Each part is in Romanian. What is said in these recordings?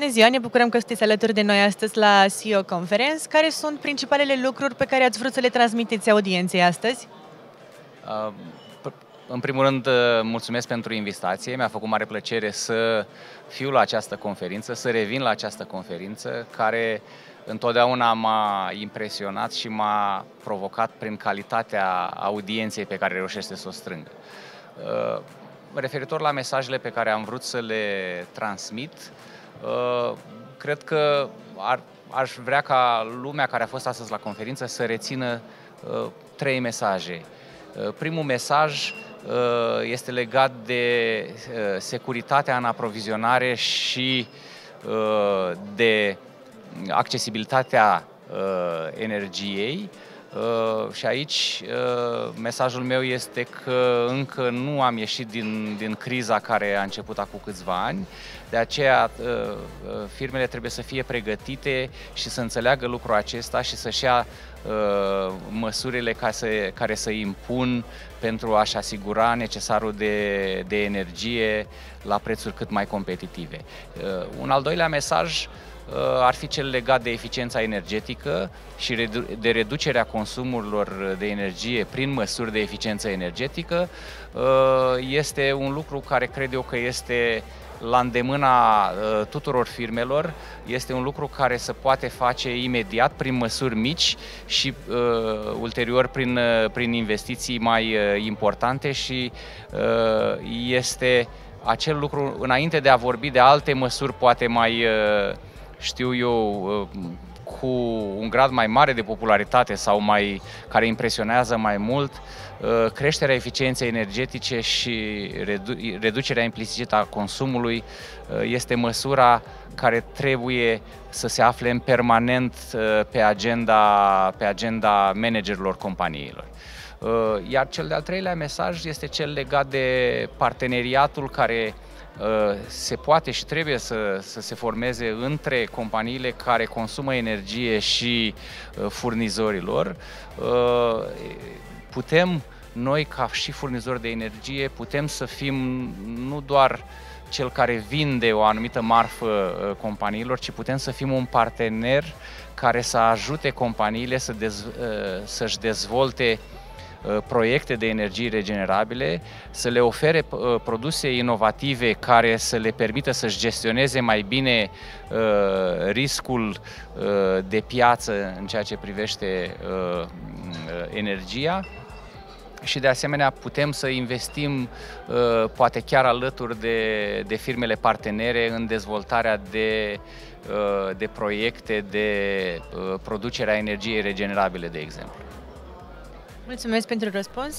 Bună ziua, ne bucurăm că sunteți alături de noi astăzi la CEO Conference. Care sunt principalele lucruri pe care ați vrut să le transmiteți audienței astăzi? Uh, în primul rând, uh, mulțumesc pentru invitație. Mi-a făcut mare plăcere să fiu la această conferință, să revin la această conferință, care întotdeauna m-a impresionat și m-a provocat prin calitatea audienței pe care reușește să o strângă. Uh, referitor la mesajele pe care am vrut să le transmit, uh, cred că ar, aș vrea ca lumea care a fost astăzi la conferință să rețină trei mesaje. Primul mesaj este legat de securitatea în aprovizionare și de accesibilitatea energiei. Și aici mesajul meu este că încă nu am ieșit din, din criza care a început acum câțiva ani, de aceea firmele trebuie să fie pregătite și să înțeleagă lucrul acesta și să-și ia măsurile ca să, care să impun pentru a-și asigura necesarul de, de energie la prețuri cât mai competitive. Un al doilea mesaj Uh, ar fi cel legat de eficiența energetică și de reducerea consumurilor de energie prin măsuri de eficiență energetică. Uh, este un lucru care cred eu că este la îndemâna uh, tuturor firmelor. Este un lucru care se poate face imediat prin măsuri mici și uh, ulterior prin, uh, prin investiții mai uh, importante și uh, este acel lucru înainte de a vorbi de alte măsuri poate mai uh, știu eu, uh, cu un grad mai mare de popularitate sau mai, care impresionează mai mult, uh, creșterea eficienței energetice și redu- reducerea implicită a consumului uh, este măsura care trebuie să se afle în permanent pe agenda, pe agenda managerilor companiilor. Iar cel de-al treilea mesaj este cel legat de parteneriatul care Uh, se poate și trebuie să, să se formeze între companiile care consumă energie și uh, furnizorilor. Uh, putem noi, ca și furnizori de energie, putem să fim nu doar cel care vinde o anumită marfă companiilor, ci putem să fim un partener care să ajute companiile să dez, să-și dezvolte Uh, proiecte de energii regenerabile, să le ofere uh, produse inovative care să le permită să-și gestioneze mai bine uh, riscul de piață în ceea ce privește energia și de asemenea putem să investim poate chiar alături de, de firmele partenere în dezvoltarea de, de proiecte de producerea energiei regenerabile, de exemplu. Mulțumesc pentru răspuns.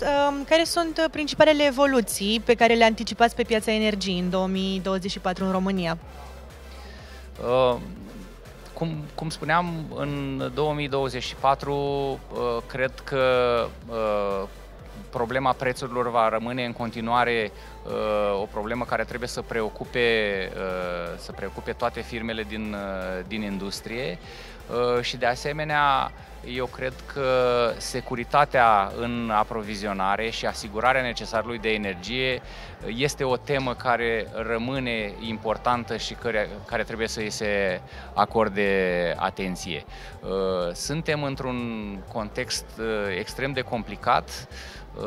Care sunt uh, principalele evoluții pe care le anticipați pe piața energiei în 2024 în România? Uh, cum, cum spuneam, în 2024 uh, cred că uh, problema prețurilor va rămâne în continuare uh, o problemă care trebuie să preocupe, uh, să preocupe toate firmele din, uh, din industrie uh, și de asemenea eu cred că securitatea în aprovizionare și asigurarea necesarului de energie este o temă care rămâne importantă și care, care trebuie să îi se acorde atenție. Uh, suntem într-un context uh, extrem de complicat, uh,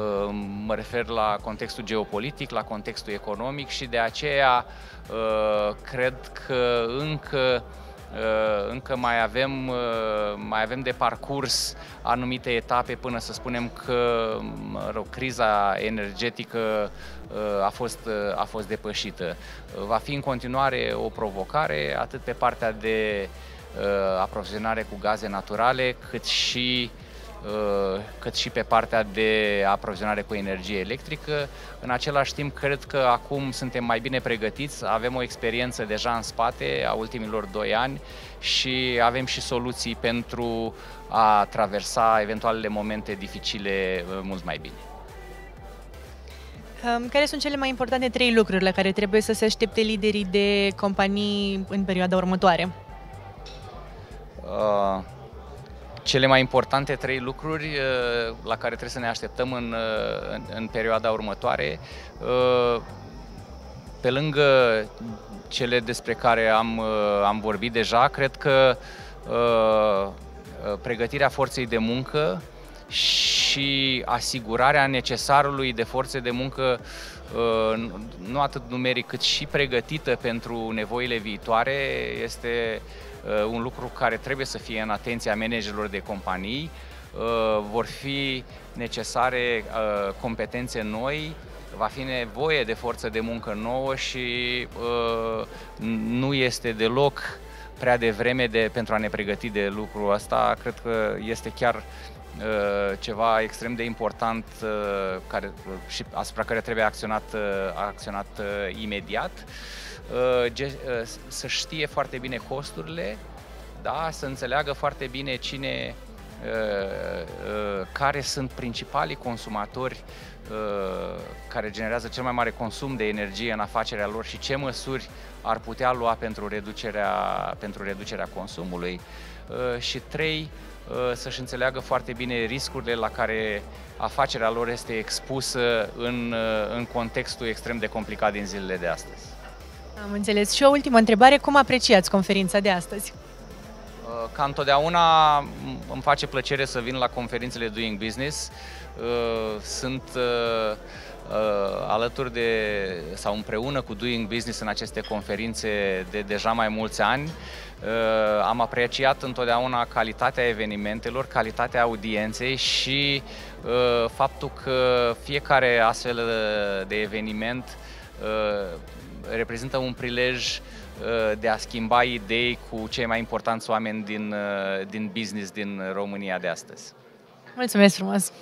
mă refer la contextul geopolitic, la contextul economic și de aceea cred că încă Uh, încă mai avem, uh, mai avem de parcurs anumite etape până să spunem că mă rog, criza energetică uh, a fost, a fost depășită. Va fi în continuare o provocare, atât pe partea de aprovizionare cu gaze naturale, cât și uh, Uh, cât și pe partea de aprovizionare cu energie electrică. În același timp, cred că acum suntem mai bine pregătiți, avem o experiență deja în spate a ultimilor doi ani și avem și soluții pentru a traversa eventualele momente dificile uh, mult mai bine. Um, care sunt cele mai importante trei lucruri la care trebuie să se aștepte liderii de companii în perioada următoare? Uh, cele mai importante trei lucruri uh, la care trebuie să ne așteptăm în, uh, în, în perioada următoare. Uh, pe lângă cele despre care am, am vorbit deja, cred că pregătirea forței de muncă și asigurarea necesarului de forțe de muncă nu atât numeric cât și pregătită pentru nevoile viitoare este un lucru care trebuie să fie în atenția managerilor de companii. Vor fi necesare competențe noi, va fi nevoie de forță de muncă nouă și nu este deloc prea devreme de, pentru a ne pregăti de lucrul ăsta. Cred că este chiar uh, ceva extrem de important uh, care, și asupra care trebuie acționat, uh, acționat uh, imediat. Uh, ge, uh, să știe foarte bine costurile, da, să înțeleagă foarte bine cine Uh, uh, care sunt principalii consumatori uh, care generează cel mai mare consum de energie în afacerea lor și ce măsuri ar putea lua pentru reducerea, pentru reducerea consumului. Și trei, să-și înțeleagă foarte bine riscurile la care afacerea lor este expusă în, în contextul extrem de complicat din zilele de astăzi. Am înțeles. Și o ultimă întrebare, cum apreciați conferința de astăzi? Ca întotdeauna îmi face plăcere să vin la conferințele Doing Business. Uh, sunt uh, uh, alături de sau împreună cu Doing Business în aceste conferințe de deja mai mulți ani. Am apreciat întotdeauna calitatea evenimentelor, calitatea audienței și faptul că fiecare astfel de eveniment reprezintă un prilej Uh, de a schimba idei cu cei mai importanți oameni din, uh, din business din România de astăzi. Mulțumesc frumos!